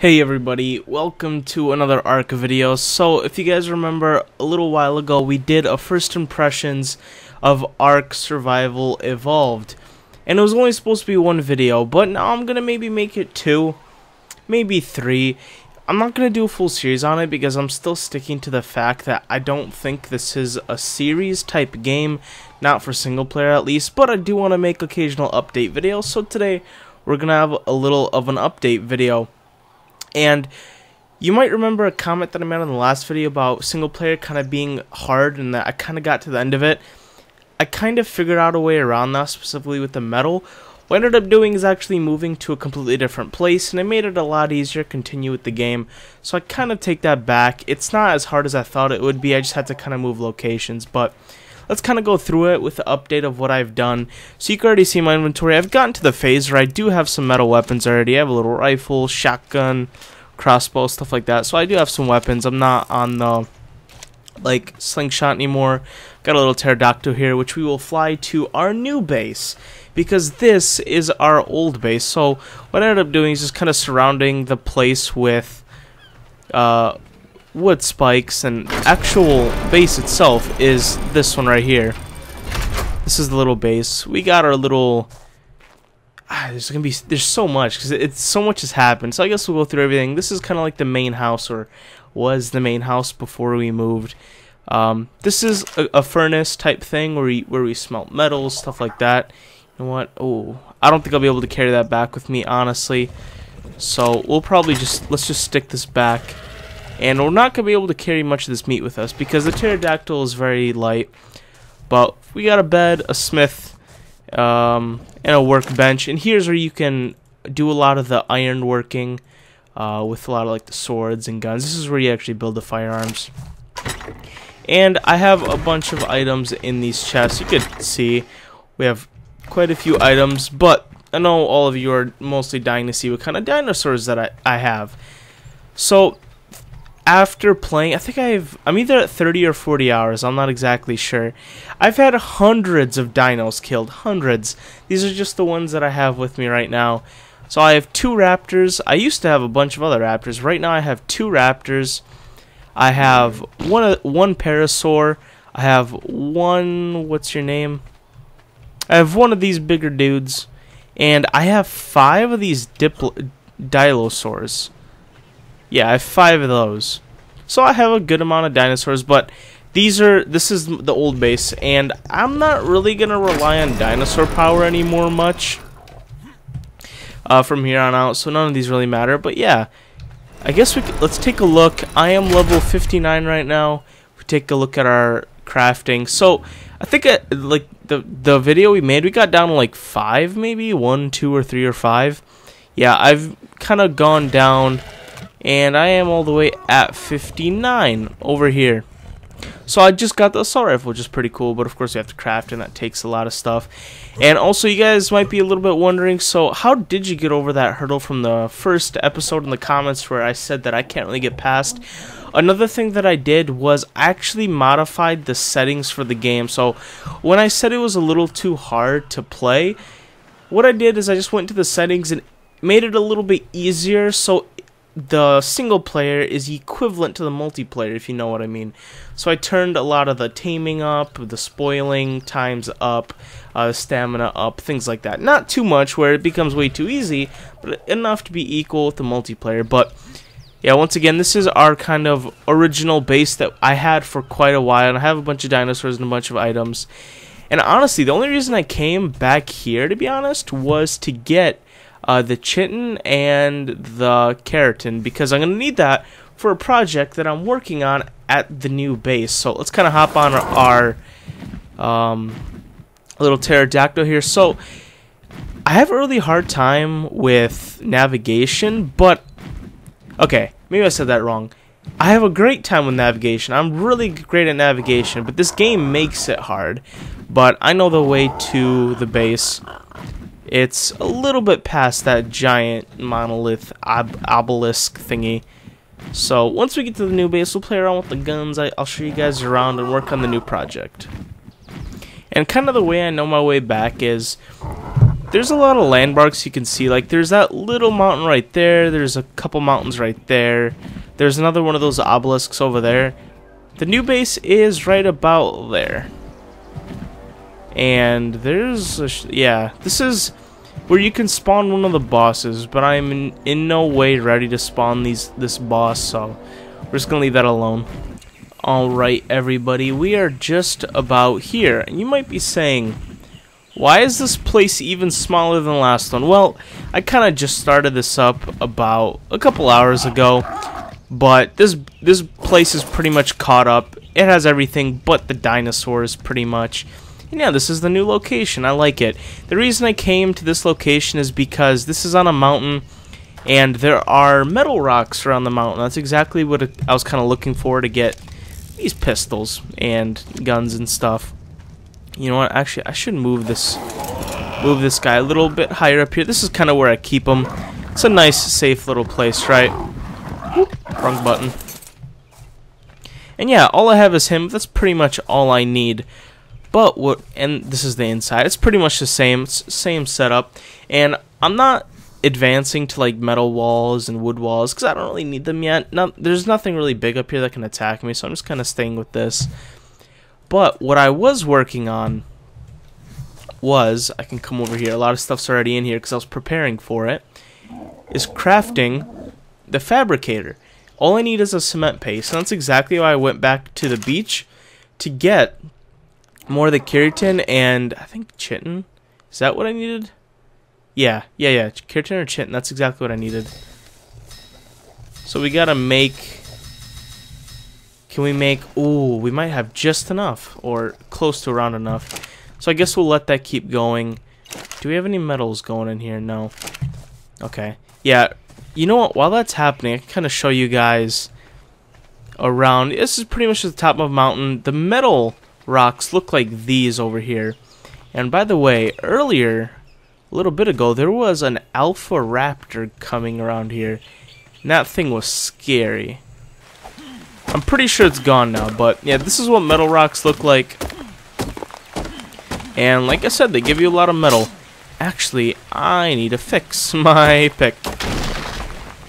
Hey everybody, welcome to another ARK video. So, if you guys remember, a little while ago we did a first impressions of ARK Survival Evolved. And it was only supposed to be one video, but now I'm gonna maybe make it two, maybe three. I'm not gonna do a full series on it because I'm still sticking to the fact that I don't think this is a series type game, not for single player at least, but I do want to make occasional update videos, so today we're gonna have a little of an update video. And you might remember a comment that I made on the last video about single player kind of being hard and that I kind of got to the end of it. I kind of figured out a way around that, specifically with the metal. What I ended up doing is actually moving to a completely different place, and it made it a lot easier to continue with the game. So I kind of take that back. It's not as hard as I thought it would be, I just had to kind of move locations, but let's kind of go through it with the update of what I've done. So you can already see my inventory. I've gotten to the phase where I do have some metal weapons already. I have a little rifle, shotgun, crossbow, stuff like that. So I do have some weapons. I'm not on the like slingshot anymore. Got a little pterodactyl here, which we will fly to our new base because this is our old base. So what I ended up doing is just kind of surrounding the place with uh, wood spikes and actual base itself is this one right here. This is the little base. We got our little ah, there's gonna be there's so much because it's so much has happened. So I guess we'll go through everything. This is kind of like the main house or was the main house before we moved. Um, this is a, a, furnace type thing where we where we smelt metals, stuff like that. You know what? Oh, I don't think I'll be able to carry that back with me, honestly. So we'll probably just let's just stick this back and we're not going to be able to carry much of this meat with us because the pterodactyl is very light. But we got a bed, a smith, um, and a workbench. And here's where you can do a lot of the iron working uh, with a lot of like the swords and guns. This is where you actually build the firearms. And I have a bunch of items in these chests. You could see we have quite a few items, but I know all of you are mostly dying to see what kind of dinosaurs that I, I have. So after playing, I think I've, I'm either at 30 or 40 hours, I'm not exactly sure. I've had hundreds of dinos killed, hundreds. These are just the ones that I have with me right now. So I have two raptors. I used to have a bunch of other raptors. Right now I have two raptors. I have one of one parasaur. I have one, what's your name? I have one of these bigger dudes. And I have five of these diplo dilosaurs. Yeah, I have five of those. So I have a good amount of dinosaurs, but these are this is the old base, and I'm not really gonna rely on dinosaur power anymore much uh, from here on out. So none of these really matter. But yeah, I guess we could, let's take a look. I am level 59 right now. We take a look at our crafting. So I think uh, like the the video we made, we got down to like five, maybe one, two, or three, or five. Yeah, I've kind of gone down and I am all the way at 59 over here. So I just got the assault rifle, which is pretty cool, but of course you have to craft and that takes a lot of stuff. And also you guys might be a little bit wondering, so how did you get over that hurdle from the first episode in the comments where I said that I can't really get past? Another thing that I did was I actually modified the settings for the game. So when I said it was a little too hard to play, what I did is I just went to the settings and made it a little bit easier so the single player is equivalent to the multiplayer, if you know what I mean. So I turned a lot of the taming up, the spoiling times up, uh, stamina up, things like that. Not too much where it becomes way too easy, but enough to be equal with the multiplayer. But yeah, once again, this is our kind of original base that I had for quite a while, and I have a bunch of dinosaurs and a bunch of items. And honestly, the only reason I came back here, to be honest, was to get uh, the chitin and the keratin because I'm going to need that for a project that I'm working on at the new base. So let's kind of hop on our, our um, little pterodactyl here. So I have a really hard time with navigation, but okay, maybe I said that wrong. I have a great time with navigation. I'm really great at navigation, but this game makes it hard. But I know the way to the base. It's a little bit past that giant monolith ob obelisk thingy. So once we get to the new base, we'll play around with the guns. I, will show you guys around and work on the new project. And kind of the way I know my way back is there's a lot of landmarks you can see. Like, there's that little mountain right there. There's a couple mountains right there. There's another one of those obelisks over there. The new base is right about there. And there's, a yeah, this is where you can spawn one of the bosses, but I'm in, in no way ready to spawn these this boss, so we're just gonna leave that alone. Alright, everybody, we are just about here, and you might be saying, why is this place even smaller than the last one? Well, I kind of just started this up about a couple hours ago, but this this place is pretty much caught up. It has everything but the dinosaurs, pretty much. And yeah, this is the new location. I like it. The reason I came to this location is because this is on a mountain, and there are metal rocks around the mountain. That's exactly what I was kind of looking for to get these pistols and guns and stuff. You know what? Actually, I should move this move this guy a little bit higher up here. This is kind of where I keep him. It's a nice, safe little place, right? wrong button. And yeah, all I have is him. That's pretty much all I need. But what, and this is the inside. It's pretty much the same, same setup. And I'm not advancing to like metal walls and wood walls because I don't really need them yet. There's nothing really big up here that can attack me, so I'm just kind of staying with this. But what I was working on was, I can come over here, a lot of stuff's already in here because I was preparing for it, is crafting the fabricator. All I need is a cement paste, and that's exactly why I went back to the beach to get more of the keratin and I think chitin. Is that what I needed? Yeah, yeah, yeah. Keratin or chitin, that's exactly what I needed. So we gotta make can we make... Ooh, we might have just enough. Or close to around enough. So I guess we'll let that keep going. Do we have any metals going in here? No. Okay. Yeah, you know what? While that's happening, I can kind of show you guys around. This is pretty much the top of a mountain. The metal rocks look like these over here. And by the way, earlier, a little bit ago, there was an alpha raptor coming around here. And that thing was scary. I'm pretty sure it's gone now, but yeah, this is what metal rocks look like. And like I said, they give you a lot of metal. Actually, I need to fix my pick.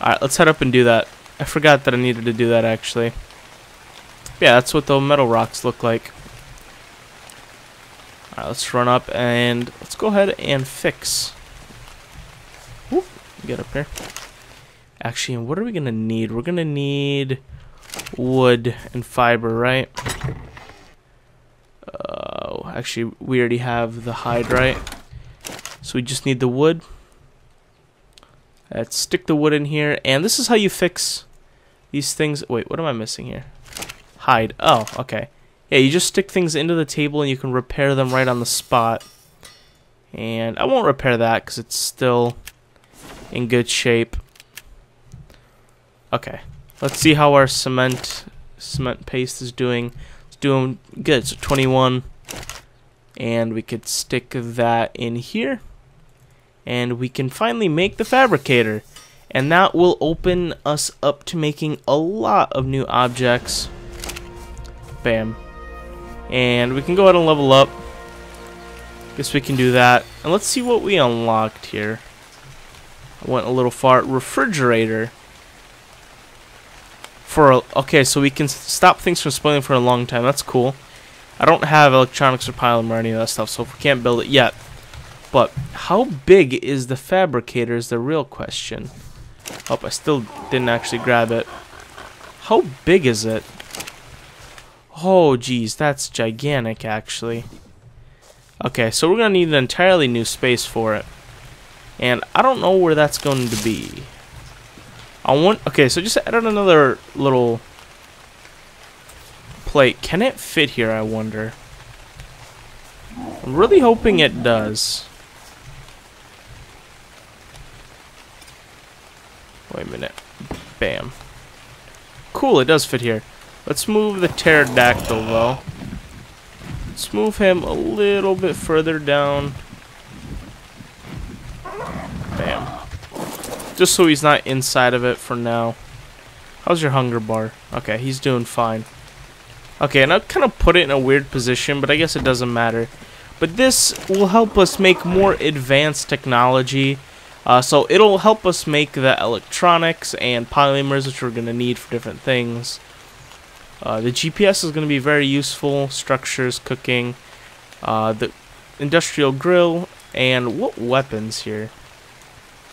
Alright, let's head up and do that. I forgot that I needed to do that, actually. Yeah, that's what the metal rocks look like. Alright, let's run up and let's go ahead and fix. Get up here. Actually, what are we going to need? We're going to need wood and fiber, right? Uh, actually, we already have the hide, right? So we just need the wood. Let's stick the wood in here. And this is how you fix these things. Wait, what am I missing here? Hide. Oh, okay. Yeah, you just stick things into the table and you can repair them right on the spot. And I won't repair that because it's still in good shape. Okay. Let's see how our cement cement paste is doing. It's doing good. So 21. And we could stick that in here. And we can finally make the fabricator. And that will open us up to making a lot of new objects. Bam. And we can go ahead and level up. Guess we can do that. And let's see what we unlocked here. I went a little far. Refrigerator for a, okay, so we can stop things from spoiling for a long time. That's cool. I don't have electronics or pylon or any of that stuff, so we can't build it yet. But how big is the fabricator is the real question. Oh, I still didn't actually grab it. How big is it? Oh, geez, that's gigantic, actually. Okay, so we're going to need an entirely new space for it. And I don't know where that's going to be. I want... Okay, so just add another little plate. Can it fit here, I wonder? I'm really hoping it does. Wait a minute. Bam. Cool, it does fit here. Let's move the pterodactyl, though. Let's move him a little bit further down. Bam. Just so he's not inside of it for now. How's your hunger bar? Okay, he's doing fine. Okay, and I kind of put it in a weird position, but I guess it doesn't matter. But this will help us make more advanced technology. Uh, so it'll help us make the electronics and polymers which we're going to need for different things. Uh, the GPS is going to be very useful. Structures, cooking, uh, the industrial grill, and what weapons here?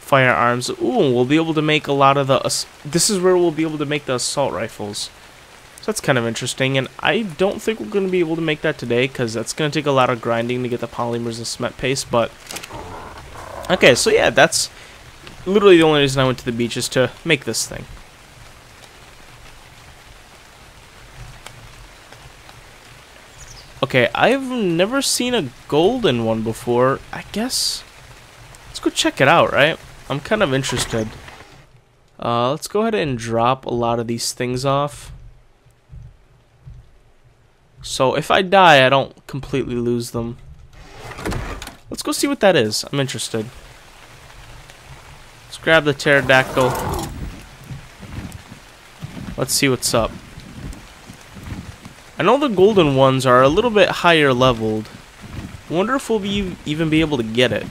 Firearms. Ooh, we'll be able to make a lot of the... This is where we'll be able to make the assault rifles. So that's kind of interesting, and I don't think we're going to be able to make that today, because that's going to take a lot of grinding to get the polymers and cement paste, but... Okay, so yeah, that's literally the only reason I went to the beach is to make this thing. Okay, I've never seen a golden one before. I guess... Let's go check it out, right? I'm kind of interested. Uh, let's go ahead and drop a lot of these things off. So if I die, I don't completely lose them. Let's go see what that is. I'm interested. Let's grab the pterodactyl. Let's see what's up. I know the golden ones are a little bit higher leveled. Wonder if we'll be even be able to get it.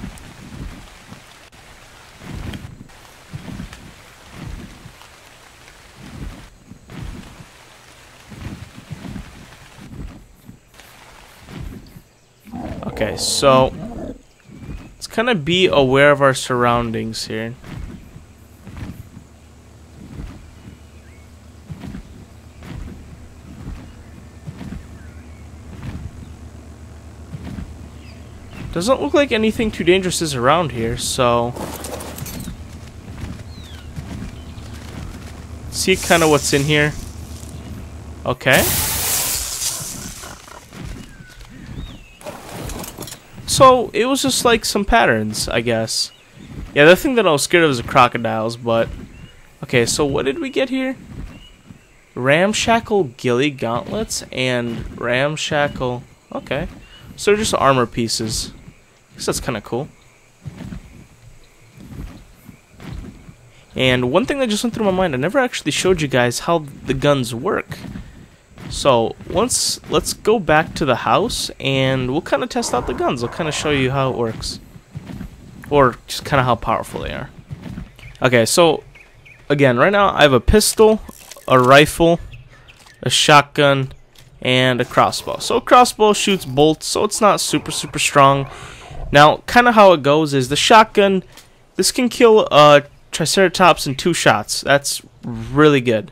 Okay, so let's kind of be aware of our surroundings here. Doesn't look like anything too dangerous is around here, so... See kind of what's in here. Okay. So, it was just like some patterns, I guess. Yeah, the thing that I was scared of was the crocodiles, but... Okay, so what did we get here? Ramshackle ghillie gauntlets and ramshackle... Okay. So just armor pieces guess that's kind of cool. And one thing that just went through my mind, I never actually showed you guys how the guns work. So, once, let's go back to the house, and we'll kind of test out the guns. I'll kind of show you how it works. Or just kind of how powerful they are. Okay, so, again, right now I have a pistol, a rifle, a shotgun, and a crossbow. So, a crossbow shoots bolts, so it's not super, super strong. Now, kind of how it goes is the shotgun, this can kill a Triceratops in two shots. That's really good.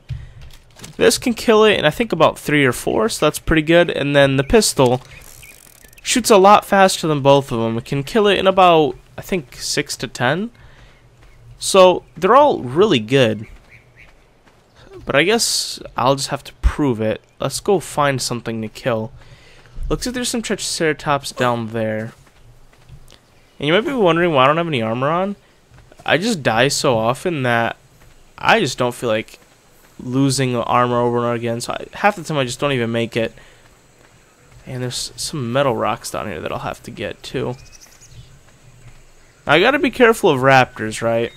This can kill it in I think about three or four, so that's pretty good. And then the pistol shoots a lot faster than both of them. It can kill it in about, I think, six to ten. So, they're all really good. But I guess I'll just have to prove it. Let's go find something to kill. Looks like there's some Triceratops down there. And you might be wondering why I don't have any armor on. I just die so often that I just don't feel like losing armor over and over again. So I, half the time I just don't even make it. And there's some metal rocks down here that I'll have to get too. I gotta be careful of raptors, right?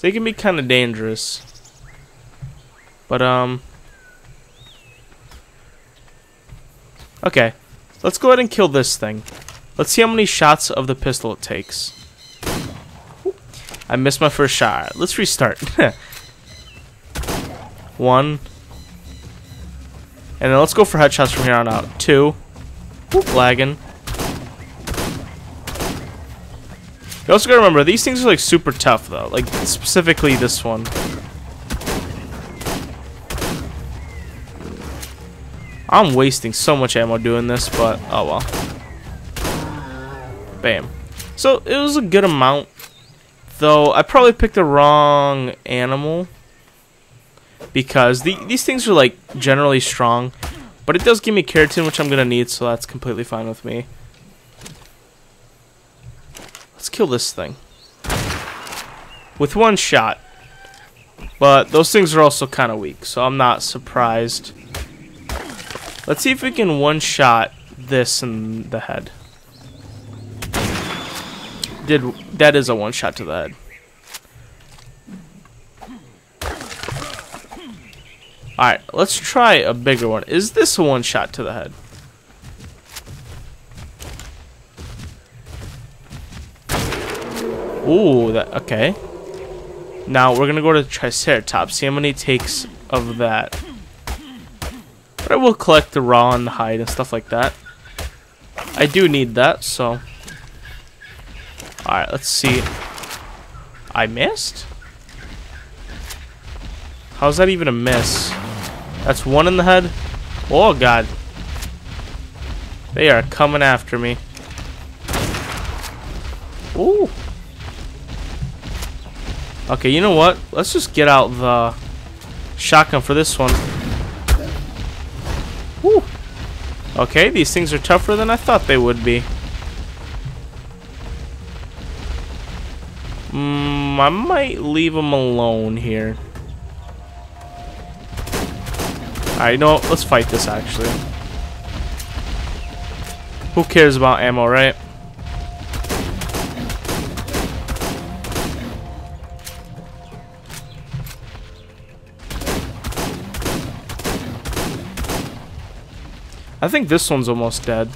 They can be kind of dangerous. But, um... Okay. Let's go ahead and kill this thing. Let's see how many shots of the pistol it takes. I missed my first shot. Let's restart. One. And then let's go for headshots from here on out. Two. Lagging. You also gotta remember, these things are like super tough though. Like, specifically this one. I'm wasting so much ammo doing this, but oh well. Bam. So it was a good amount, though I probably picked the wrong animal because the, these things are like generally strong, but it does give me keratin, which I'm gonna need, so that's completely fine with me. Let's kill this thing with one shot. But those things are also kind of weak, so I'm not surprised. Let's see if we can one-shot this in the head did that is a one shot to the head. Alright, let's try a bigger one. Is this a one shot to the head? Ooh, that okay. Now we're gonna go to Triceratops, see how many takes of that. But I will collect the raw and the hide and stuff like that. I do need that, so Alright, let's see. I missed? How's that even a miss? That's one in the head? Oh, God. They are coming after me. Ooh. Okay, you know what? Let's just get out the shotgun for this one. Woo. Okay, these things are tougher than I thought they would be. I might leave him alone here. Alright, no, let's fight this actually. Who cares about ammo, right? I think this one's almost dead.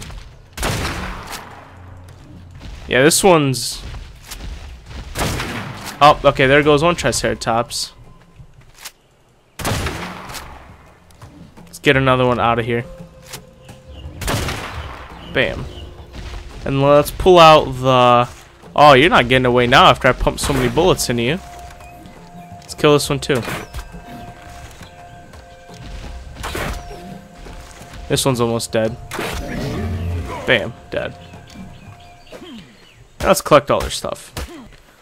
Yeah, this one's... Oh, okay, there goes one Triceratops. Let's get another one out of here. Bam. And let's pull out the... Oh, you're not getting away now after I pumped so many bullets into you. Let's kill this one too. This one's almost dead. Bam, dead. Now let's collect all their stuff.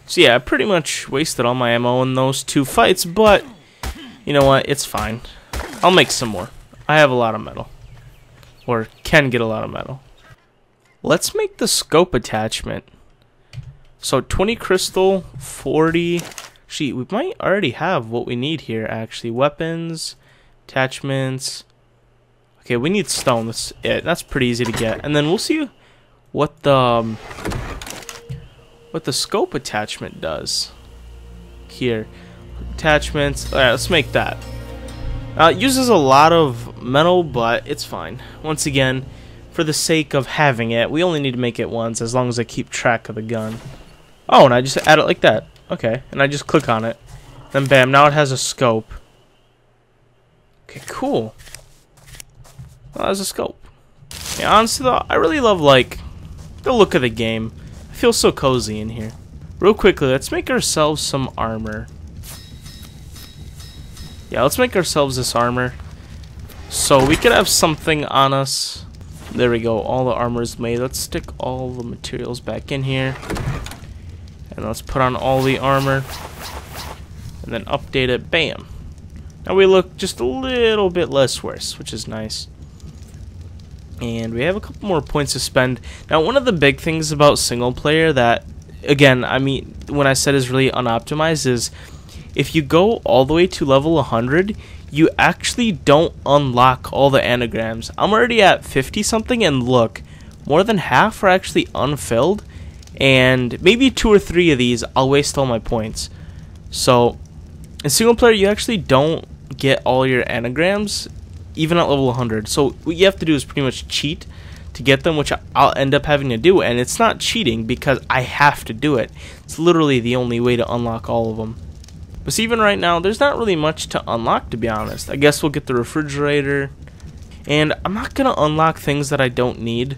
So yeah, I pretty much wasted all my ammo in those two fights, but you know what? It's fine. I'll make some more. I have a lot of metal. Or can get a lot of metal. Let's make the scope attachment. So 20 crystal, 40... Gee, we might already have what we need here, actually. Weapons, attachments, Okay, we need stone. That's it. That's pretty easy to get. And then we'll see what the um, what the scope attachment does. Here, attachments. All right, let's make that. Uh, it uses a lot of metal, but it's fine. Once again, for the sake of having it, we only need to make it once, as long as I keep track of the gun. Oh, and I just add it like that. Okay, and I just click on it. Then bam, now it has a scope. Okay, cool. Well, as a scope. Yeah, honestly though, I really love like the look of the game. I feel so cozy in here. Real quickly, let's make ourselves some armor. Yeah, let's make ourselves this armor. So we could have something on us. There we go, all the armor is made. Let's stick all the materials back in here. And let's put on all the armor. And then update it, bam. Now we look just a little bit less worse, which is nice. And we have a couple more points to spend. Now, one of the big things about single player that, again, I mean, when I said is really unoptimized is if you go all the way to level 100, you actually don't unlock all the engrams. I'm already at 50 something, and look, more than half are actually unfilled. And maybe two or three of these, I'll waste all my points. So, in single player, you actually don't get all your engrams even at level 100. So what you have to do is pretty much cheat to get them, which I'll end up having to do. And it's not cheating because I have to do it. It's literally the only way to unlock all of them. But even right now, there's not really much to unlock, to be honest. I guess we'll get the refrigerator. And I'm not going to unlock things that I don't need.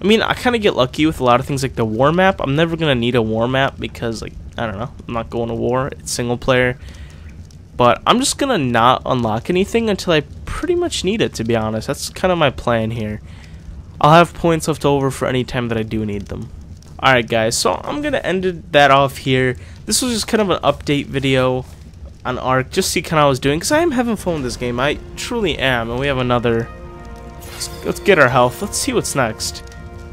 I mean, I kind of get lucky with a lot of things like the war map. I'm never going to need a war map because, like, I don't know. I'm not going to war. It's single player. But I'm just going to not unlock anything until I pretty much need it, to be honest. That's kind of my plan here. I'll have points left over for any time that I do need them. Alright guys, so I'm going to end that off here. This was just kind of an update video on Ark, just see kind of I was doing, because I am having fun with this game. I truly am, and we have another... Let's, get our health. Let's see what's next.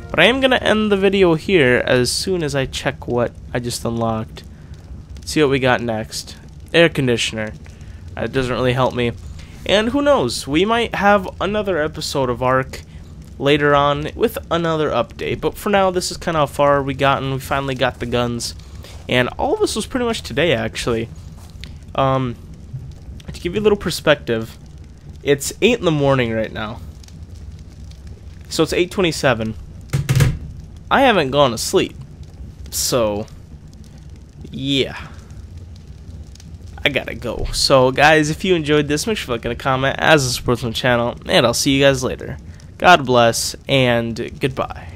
But I am going to end the video here as soon as I check what I just unlocked. See what we got next air conditioner. It doesn't really help me. And who knows, we might have another episode of Ark later on with another update. But for now, this is kind of how far we gotten. We finally got the guns. And all of this was pretty much today, actually. Um, to give you a little perspective, it's 8 in the morning right now. So it's 8.27. I haven't gone to sleep. So, yeah. I gotta go. So, guys, if you enjoyed this, make sure to like and a comment as a supports my channel, and I'll see you guys later. God bless, and goodbye.